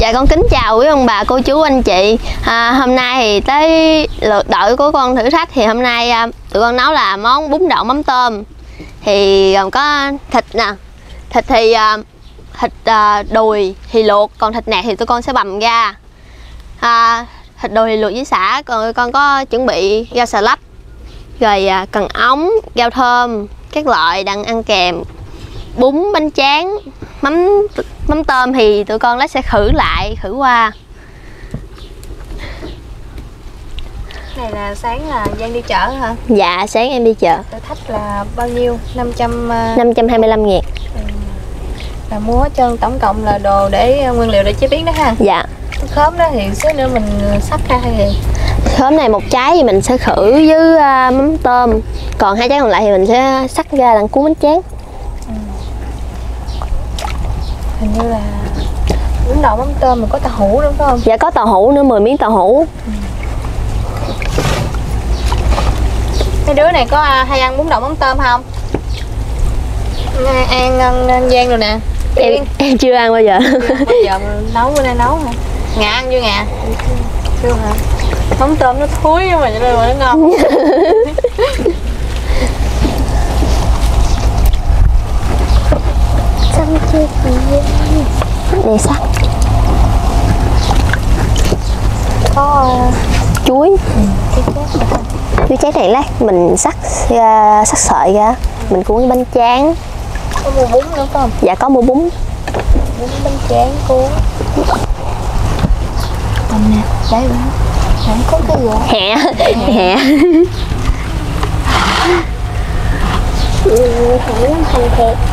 Dạ con kính chào quý ông bà, cô chú, anh chị. À, Hôm nay thì tới lượt đội của con thử thách Thì hôm nay à, tụi con nấu là món bún đậu mắm tôm. Thì gồm có thịt nè Thịt thì à, thịt à, đùi thì luộc Còn thịt nạc thì tụi con sẽ bằm ra à, Thịt đùi thì luộc với xả Còn con có chuẩn bị rau xà lách Rồi à, cần ống, rau thơm Các loại đang ăn kèm Bún, bánh tráng, mắm mắm tôm thì tụi con nó sẽ khử lại khử qua này là sáng là Giang đi chợ hả? dạ sáng em đi chợ Thử thách là bao nhiêu? 500 uh, 525 ngàn là mua hết trơn tổng cộng là đồ để uh, nguyên liệu để chế biến đó ha. dạ Khóm đó thì xíu nữa mình sắc ra hay gì? khóm này một trái thì mình sẽ khử với à, mắm tôm còn hai trái còn lại thì mình sẽ sắc ra đằng cuốn bánh tráng Hình như là bún đậu mắm tôm mình có tàu hũ đúng không? dạ có tàu hũ nữa 10 miếng tàu hũ Mấy đứa này có à, hay ăn bún đậu mắm tôm không? Ăn, ăn, Giang rồi nè. em, em chưa ăn bao giờ Bây giờ mình nấu bữa nay nấu hả? Ngà ăn chưa ngà? Chưa hả? Mắm tôm nó thúi mà cho nên mà nó ngon. xong chưa để sắc Có uh, chuối chuối trái này lát mình sắc ra sắc sợi ra mình cuốn với bánh tráng có mua bún nữa không? dạ có mua bún Bún bánh tráng cuốn. Còn nè, đấy bún. Không có cái gì hết. hẹ hẹ thành thiệt.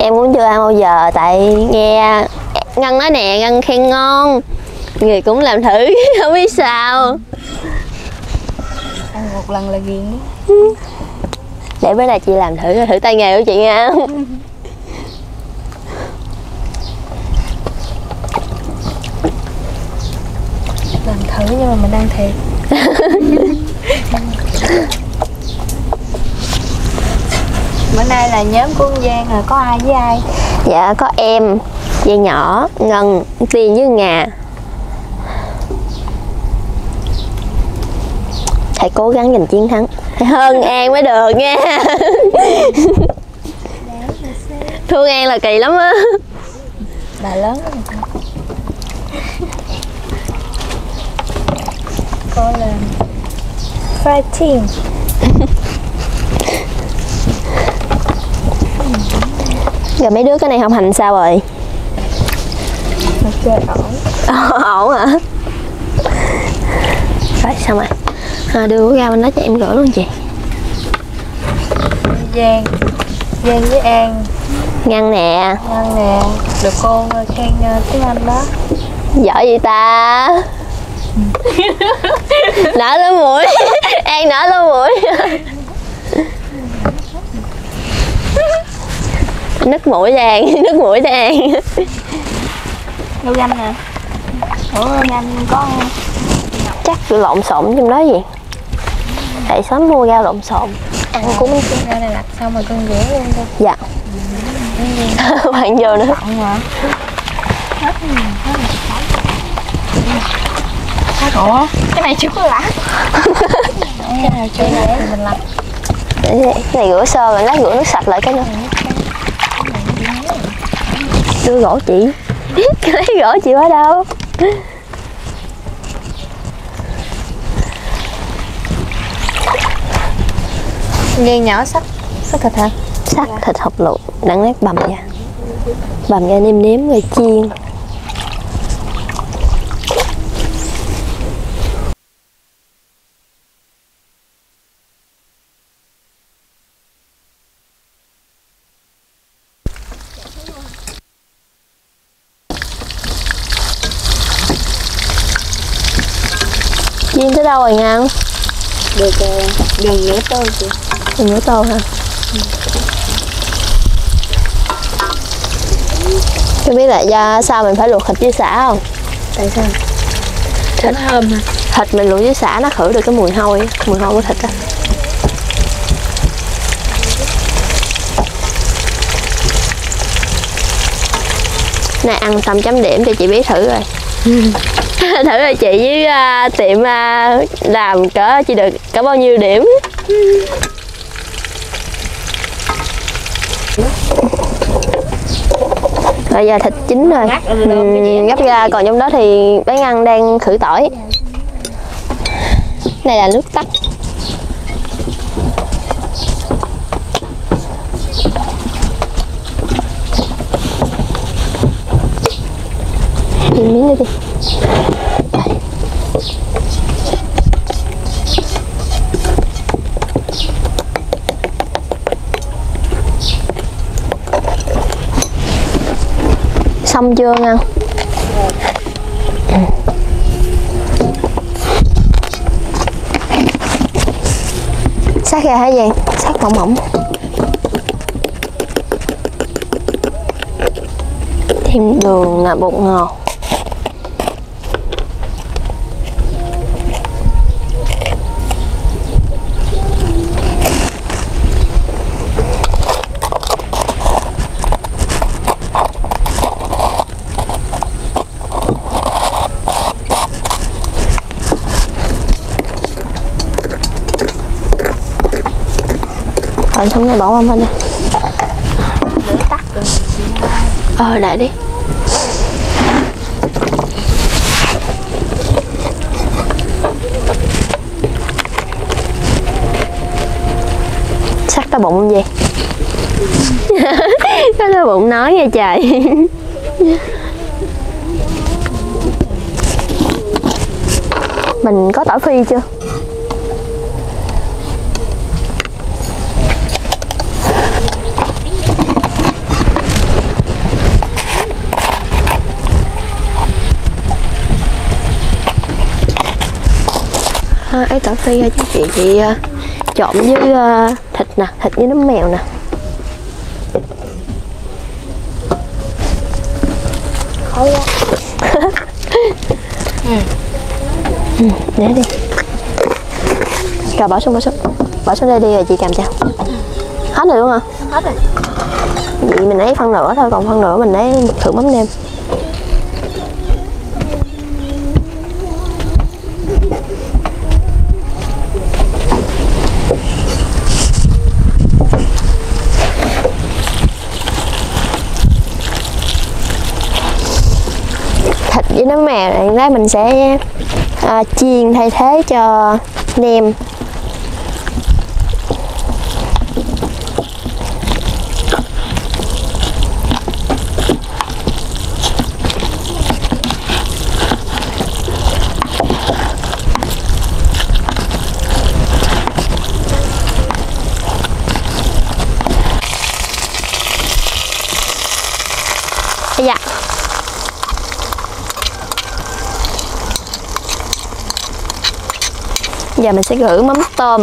Em cũng chưa ăn bao giờ? Tại nghe ngân nói nè ngân khen ngon. Người cũng làm thử không biết sao. Ăn một lần là ghiền để bữa nay chị làm thử thử tay nghề của chị nha. Làm thử nhưng mà mình ăn thiệt. Bữa nay là nhóm của con Giang là có ai với ai? dạ có em dây nhỏ ngân tiền với ngà hãy cố gắng giành chiến thắng hơn an mới được nha thương an là kỳ lắm á Bà lớn. Cô là fighting. Rồi mấy đứa cái này học hành sao rồi? Chơi ổn. ổn hả? Rồi xong rồi à, đưa ra bên đó cho em gửi luôn chị. Giang. Giang với An. Ngăn nè. Ngân nè. Được cô khen uh, tiếng Anh đó. Giỏi vậy ta? Nở lỗ mũi. An nở lỗ mũi nứt mũi an nứt mũi an. Đâu danh nè. Ủa danh có chắc lộn xộn trong đó gì? Tại sớm mua rau lộn xộn. Ăn cũng Ra này lặt xong rồi con rửa luôn thôi dạ. Bạn vô nữa. Ủa? Cái này chưa có lặt Cái nào chưa thì mình lặt cái này rửa sơ rồi lát rửa nước sạch lại cái nữa đưa gỗ chị. Lấy gỗ chị ở đâu? Giang nhỏ sắc Sắc thịt hả? sắc thịt hộp luộc đặng lát bằm ra bằm ra nêm nếm rồi chiên rồi nha được gần nửa tô chị gần nửa tô hả ừ. Biết là do sao mình phải luộc thịt với xả không? Tại sao? Thịt thơm hả? Thịt mình luộc với xả nó khử được cái mùi hôi, mùi hôi của thịt á Này ăn tầm chấm điểm cho chị biết thử rồi ừ. thử là chị với uh, tiệm uh, làm cỡ chị được cỡ bao nhiêu điểm? Bây giờ thịt chín rồi. Ừ, gấp ra còn trong đó thì bé ngăn đang khử tỏi. Này là nước tắt. Xong chưa ngân sát gà hả gì sát mỏng mỏng. Thêm đường là bột ngọt. Rồi xong rồi bỏ qua bên đây ờ để đi. Sắc ta bụng gì Sắc đau bụng nói nghe trời. Mình có tỏi phi chưa? À, ấy tỏi phi cho chị chị à, trộn với à, thịt nè thịt với nấm mèo nè. Khó quá. Ừ, để đi. Rồi bỏ xuống bỏ xuống. Bỏ xuống đây đi rồi chị cầm cho. Hết rồi đúng không? Hết rồi. Vậy mình lấy phân nửa thôi còn phân nửa mình lấy thử mắm nêm nó mèo này mình sẽ à, chiên thay thế cho nem dạ giờ mình sẽ gửi mắm tôm.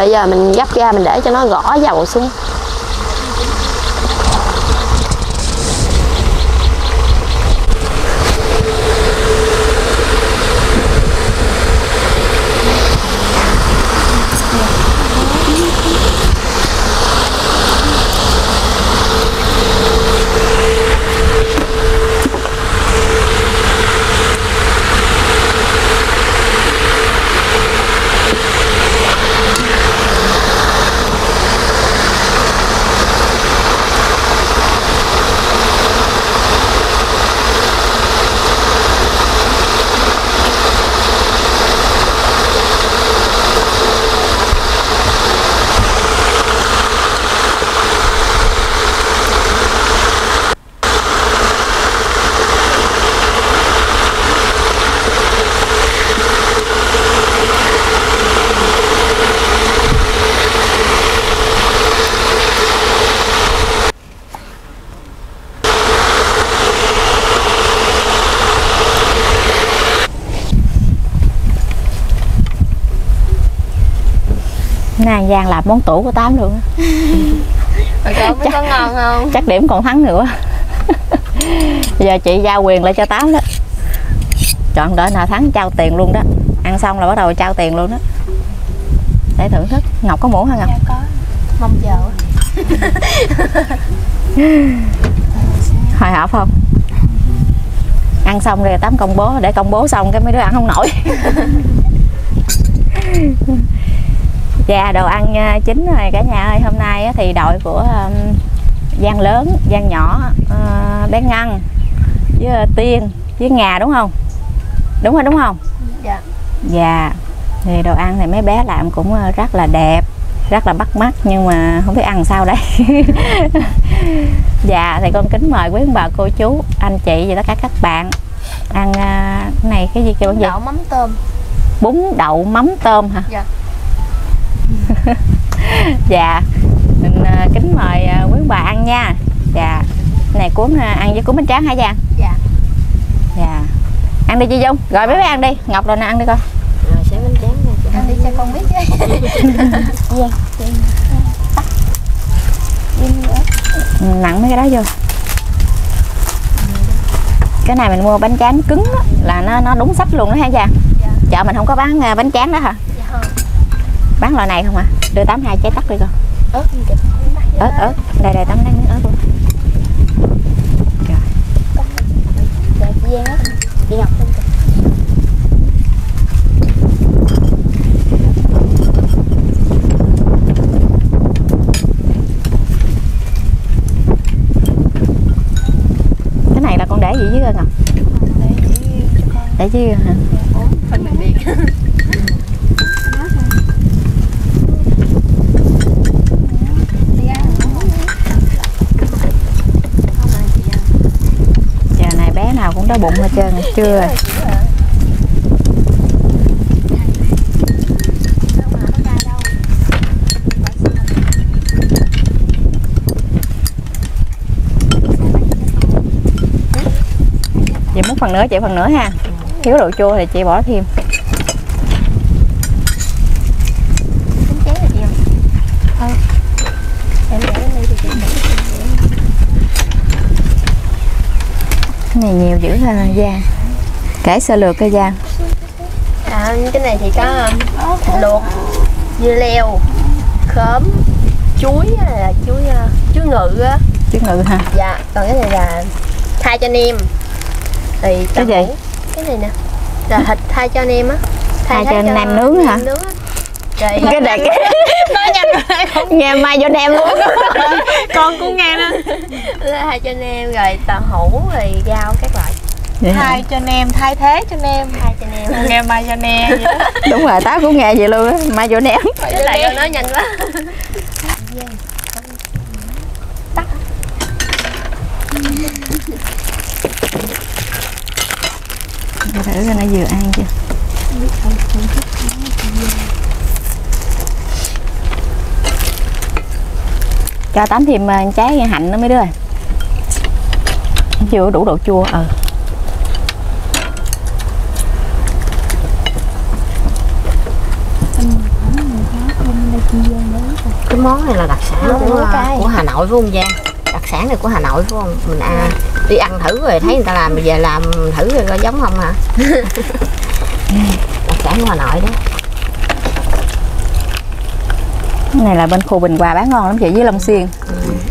Rồi giờ mình gấp ra mình để cho nó gõ dầu xuống. Giang làm món tủ của tám luôn nó có ngon không? chắc điểm còn thắng nữa. Giờ chị giao quyền lại cho tám đó. Chọn đợi nào thắng trao tiền luôn đó. Ăn xong là bắt đầu trao tiền luôn đó. Để thưởng thức. Ngọc có muỗng hả ngọc? Dạ có. Mong chờ. hồi hộp không? Ăn xong rồi tám công bố. Để công bố xong cái mấy đứa ăn không nổi dạ đồ ăn à, chín rồi cả nhà ơi. Hôm nay thì đội của um, Giang lớn Giang nhỏ à, bé Ngân với à, Tiên với Ngà đúng không? Đúng rồi đúng không? Dạ. dạ. Thì đồ ăn thì mấy bé làm cũng rất là đẹp rất là bắt mắt nhưng mà không biết ăn sao đây. Dạ thì con kính mời quý ông bà cô chú anh chị và tất cả các bạn ăn cái này cái gì kêu bún đậu mắm tôm. Bún đậu mắm tôm hả? Dạ. dạ. Mình à, kính mời à, quý bà ăn nha. Dạ. Cái này cuốn à, ăn với cuốn bánh tráng hả Giang Dạ. dạ. Ăn đi chị Dung. Rồi bé bé ăn đi. Ngọc rồi nè ăn đi con rồi sẽ bánh tráng nè Ăn đi cho con biết chứ. Ừ, nặng mấy cái đó vô. Cái này mình mua bánh tráng cứng á, là nó nó đúng sách luôn đó ha Giang Dạ. chợ mình không có bán bánh tráng đó hả? dạ bán loại này không à đưa tám hai trái tắc đi con ớt ớt ớt. đây đây tám lấy miếng ớt luôn. Ngọc không kìa cái này là con để gì dưới ngọc để chứ hả? Phần đặc biệt giờ này bé nào cũng đói bụng hết trơn rồi, chưa vậy muốn phần nữa, chị phần nữa ha. Thiếu độ chua thì chị bỏ thêm bánh tráng là chị không em để lên đây thì chị cái này nhiều dữ ha Giang kể sơ lược coi Giang À, cái này thì có um, luộc, dưa leo, khóm, chuối là chuối uh, chuối ngự á. chứ ngự ha Dạ, còn cái này là thai cho nem. Thì Cái gì? Cái này nè. Là thịt thai cho nem á. Thai cho nem nướng hả? nướng á. Rồi cái này cái Nói nhanh lại không. nghe mai vô nem luôn Con cũng nghe đó. thai cho nem rồi tàu hũ rồi rau các loại. Vậy hả? Thay cho nem, thay thế cho nem. Thai cho nem. Nghe mai cho nem đúng rồi tao cũng nghe vậy luôn á mai vô nem Với lại con nói nhanh quá. để thử coi nó vừa ăn chưa cho tám thêm ờ, trái hạnh nữa mấy đứa chưa đủ độ chua ờ. Món này là đặc sản của, cay. của Hà Nội phải không Giang? Đặc sản này của Hà Nội phải không? Mình à, đi ăn thử rồi thấy người ta làm giờ làm thử rồi coi giống không hả? Đặc sản của Hà Nội đó Cái này là bên khu Bình Hòa bán ngon lắm chị với Long Xuyên.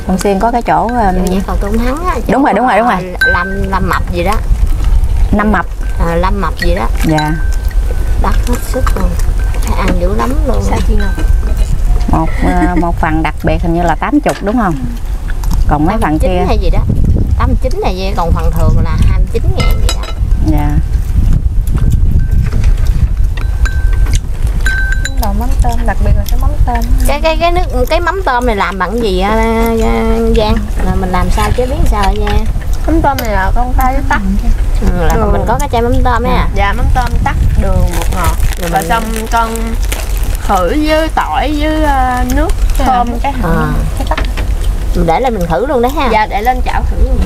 Long Xuyên có cái chỗ um, vậy còn tôm thắng á Đúng rồi, đúng rồi, đúng rồi. lâm lâm mập gì đó. Năm mập. À, lâm mập gì đó. Dạ. Đắt hết sức luôn. Phải ăn dữ lắm luôn. Sao chị ngọc? Một ờ, một phần đặc biệt hình như là 80 đúng không? Còn mấy phần kia? hay gì đó. tám chín này vậy còn phần thường là 29 ngàn gì đó. Dạ. đầu tôm đặc biệt là cái mắm tôm. Cái cái cái nước cái mắm tôm này làm bằng gì à, à, Giang? Là mình làm sao chế biến sao Giang? Mắm tôm này là con pha với tắc. Ừ, là mình có cái chai mắm tôm á. Dạ mắm tôm tắc đường bột ngọt. Rồi mình- xong con khử với tỏi với ờ, nước thơm cái. Ờ. cái tắc. Mình để lên mình thử luôn đấy ha. Dạ để lên chảo thử luôn.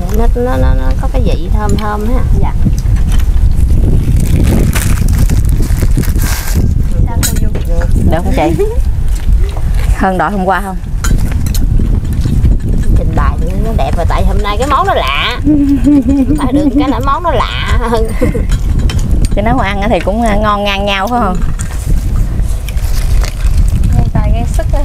Để nó, nó nó nó có cái vị thơm thơm ha dạ sao cô dung được không chị? Hơn đội hôm qua không? Trình bày nó đẹp rồi tại hôm nay cái món nó lạ. Phải được cái là món nó lạ hơn. Chứ nấu ăn thì cũng ờ, ngon ngang nhau phải không? Ngay tài ngay sức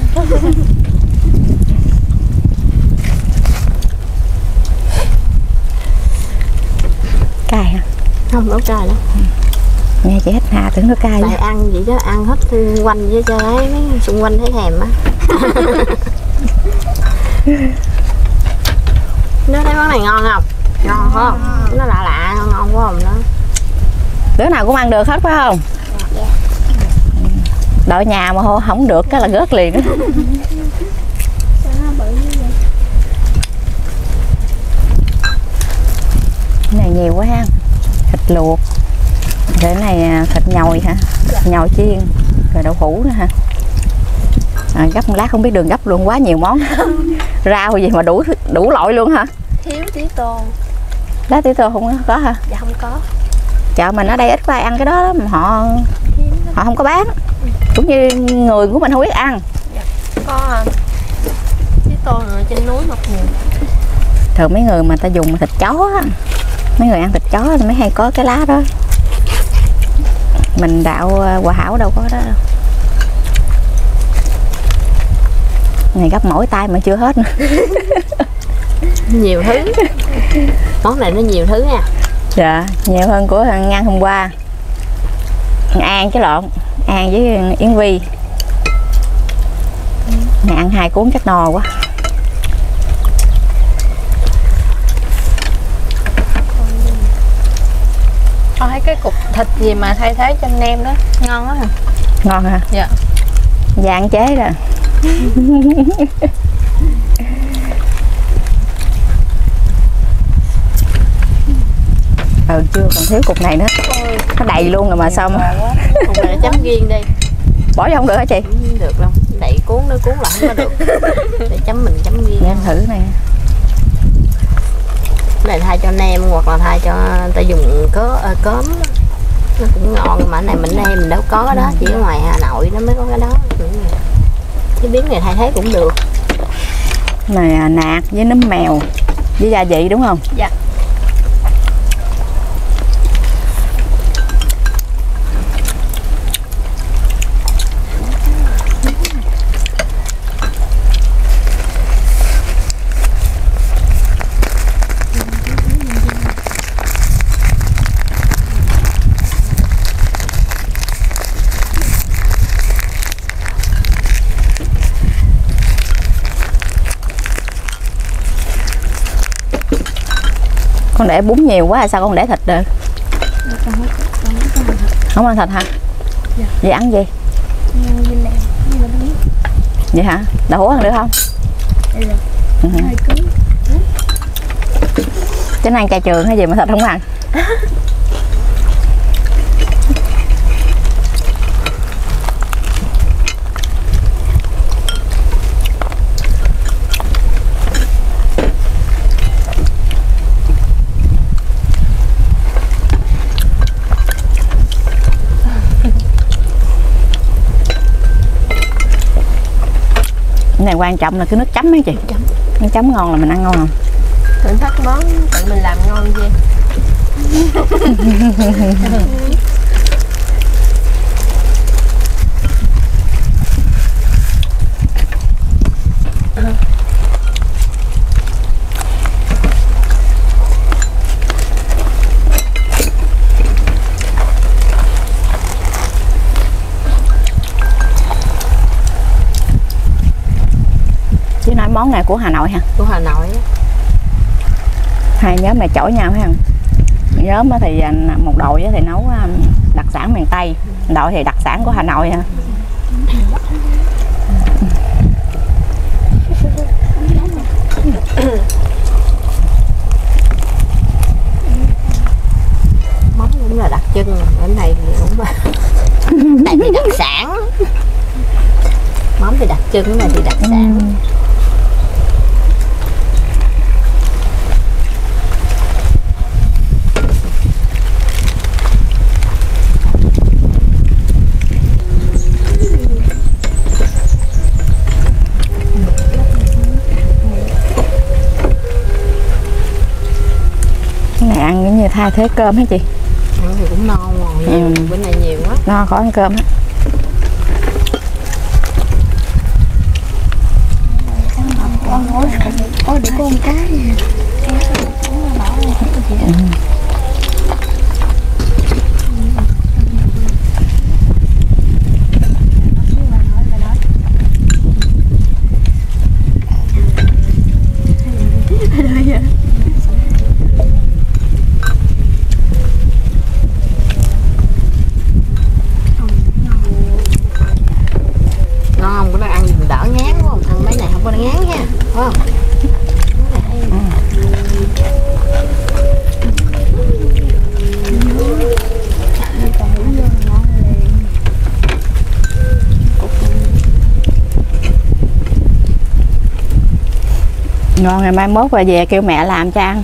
cay hả? Không nấu cay lắm nghe chị hết hà tưởng nó cay. Tại ăn vậy đó ăn hết xung quanh với cho ấy mấy xung quanh thấy thèm á. Nó thấy món này ngon không? Ngon không? Nó lạ lạ ngon ngon phải không nó đứa nào cũng ăn được hết phải không? Đội nhà mà hô không được cái là gớt liền này nhiều quá ha. Thịt luộc cái này à, thịt nhồi hả? Thịt nhồi chiên rồi đậu hũ nữa hả? À, gấp một lát không biết đường gấp luôn quá nhiều món. Rau gì mà đủ đủ loại luôn hả? Thiếu tí tô lá tía tô không có hả? Dạ không có. Chợ mình ở đây ít có ai ăn cái đó lắm họ họ không có bán. Cũng như người của mình không biết ăn. Có ờ, tí tô ở trên núi mọc nhiều. Thường mấy người mà ta dùng thịt chó á, mấy người ăn thịt chó thì mới hay có cái lá đó mình đạo ờ, hòa hảo đâu có đó đâu. Này gấp mỗi tay mà chưa hết nữa. Nhiều thứ. Món này nó nhiều thứ nha. Dạ nhiều hơn của thằng ngang hôm qua. An chứ lộn an với yến vi. Này ăn hai cuốn chắc no quá con thấy cái cục thịt gì mà thay thế cho nem đó ngon quá hả ngon hả? Dạ. Dạng chế rồi. Ừ chưa còn thiếu cục này nữa. Nó đầy luôn rồi mà sao mà không phải là chấm riêng đi. Bỏ vô không được hả chị? Không được đâu. Đậy cuốn nó cuốn lại không có được. Để chấm mình chấm riêng. Em thử này này thay cho nem hoặc là thay cho ta dùng cớ ờ, cớm nó cũng ngon mà này mình đây mình đâu có đó chỉ ở ngoài Hà Nội nó mới có cái đó. Cái biến này thay thế cũng được. Này à, nạc với nấm mèo với gia vị đúng không? Dạ con để bún nhiều quá sao con để thịt được? Không ăn thịt hả? Vậy ăn gì? Vậy hả? Đậu hũ ăn được không? Ừ. chứ ăn chay trường hay gì mà thịt không ăn cái này quan trọng là cái nước chấm ấy chị. Nước chấm. Ngon là mình ăn ngon không? Thử thách món tự mình làm ngon gì món này của Hà Nội ha của Hà Nội hai nhóm này chổi nhau ha nhóm thì à, một đội thì nấu à, đặc sản miền Tây đội thì đặc sản của Hà Nội ha món cũng là đặc trưng ở này thì cũng tại vì đặc sản. Món thì đặc trưng này thì đặc sản. Cái thay thế cơm hả chị? Thì cũng no nhiều Ừ. bữa nay nhiều quá. No khỏi ăn cơm á. Ôi để con cái ngon ngon ngày mai mốt là về kêu mẹ làm cho ăn.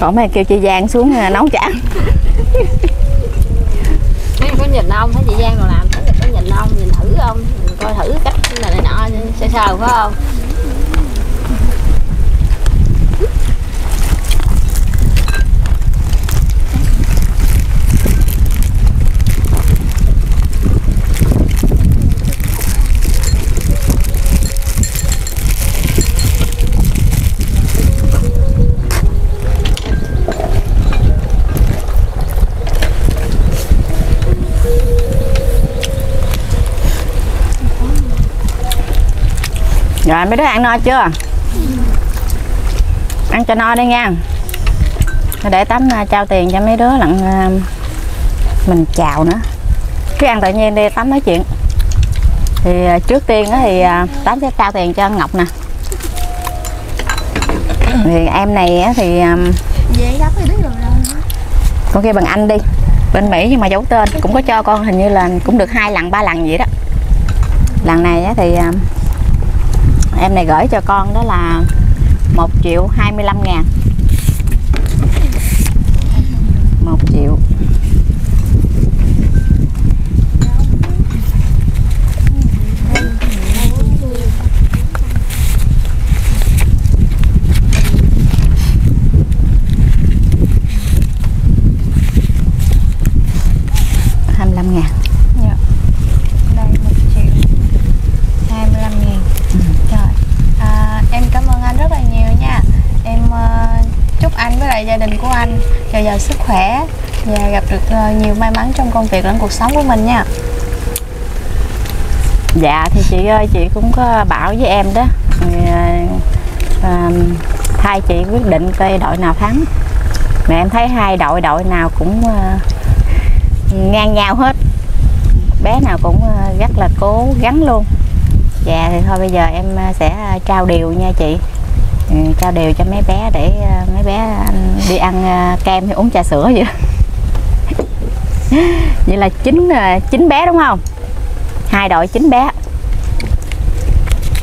Còn mày kêu chị Giang xuống nấu cho ăn. Mấy có nhìn ông thấy chị Giang? Rồi làm thấy có nhìn ông, nhìn thử không? Coi thử cách này này nọ sơ sơ phải không? Rồi, mấy đứa ăn no chưa? Ăn cho no đi nha. Để tắm à, trao tiền cho mấy đứa lặng à, mình chào nữa. Cứ ăn tự nhiên đi, tắm nói chuyện. Thì à, trước tiên thì tắm sẽ trao tiền cho ngọc nè. Thì em này thì dễ lắm biết rồi con kia bằng anh đi, bên mỹ nhưng mà giấu tên. Cũng có cho con, hình như là cũng được hai lần, ba lần vậy đó. Lần này thì em này gửi cho con đó là 1 triệu 25 ngàn. 1 triệu hai mươi lăm ngàn đây một triệu 25 nghìn Trời à, Em cảm ơn anh rất là nhiều nha Em ờ, chúc anh với lại gia đình của anh dồi dào sức khỏe Và gặp được ờ, nhiều may mắn trong công việc lẫn cuộc sống của mình nha. Dạ thì chị ơi chị cũng có bảo với em đó. À, ờ, Hai chị quyết định coi đội nào thắng. Mà em thấy hai đội đội nào cũng ngang nhau hết. Bé nào cũng rất là cố gắng luôn. Dạ thì thôi bây giờ em sẽ trao điều nha chị ừ, Trao điều cho mấy bé để à, mấy bé đi ăn à, kem hay uống trà sữa vậy. Vậy là chín à, chín bé đúng không? hai đội 9 bé.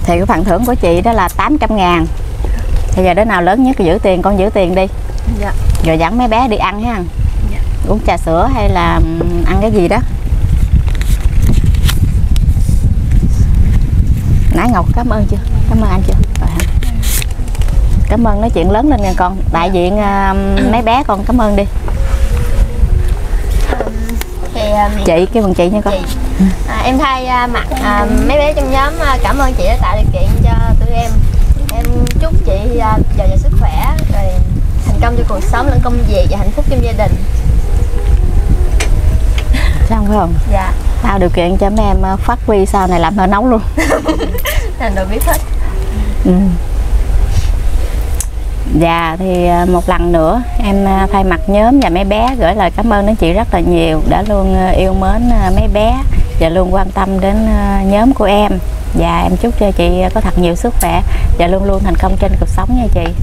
Thì cái phần thưởng của chị đó là 800 ngàn. Bây giờ đứa nào lớn nhất thì giữ tiền con giữ tiền đi. Dạ. rồi dẫn mấy bé đi ăn ha. Dạ. uống trà sữa hay là ừm, ăn cái gì đó. Nãy ngọc cảm ơn chưa? Cảm ơn anh chưa cảm ơn nói chuyện lớn lên nha con. Đại diện à, mấy bé con cảm ơn đi. Thì à, chị kêu bằng chị nha con. Chị. À, em thay à, mặt à, mấy bé trong nhóm à, cảm ơn chị đã tạo điều kiện cho tụi em. Em chúc chị dồi dào sức khỏe rồi thành công trong cuộc sống lẫn công việc và hạnh phúc trong gia đình. Xong phải không? Dạ. Tạo điều kiện cho mấy em phát huy sau này làm thợ nấu luôn. Thành đồ biết hết. Ừ. Dạ thì à, một lần nữa em à, thay mặt nhóm và mấy bé gửi lời cảm ơn đến chị rất là nhiều, đã luôn à, yêu mến mấy bé và luôn quan tâm đến nhóm của em. Và em chúc cho chị có thật nhiều sức khỏe và luôn luôn thành công trên cuộc sống nha chị.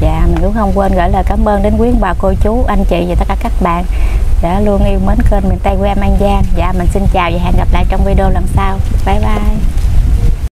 Và mình cũng không quên gửi lời cảm ơn đến quý bà, cô chú, anh chị và tất cả các bạn đã luôn yêu mến kênh miền Tây của em An Giang. Và mình xin chào và hẹn gặp lại trong video lần sau. Bye bye.